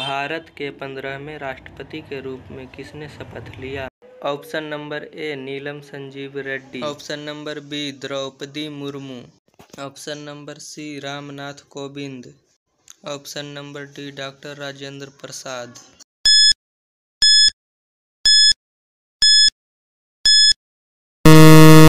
भारत के पंद्रहवें राष्ट्रपति के रूप में किसने शपथ लिया? Option number A, Neelam Sanjiva Reddy. Option number B, Draupadi Murmu. Option number C, Ramnath Kovind. Option number D, doctor Rajendra Prasad.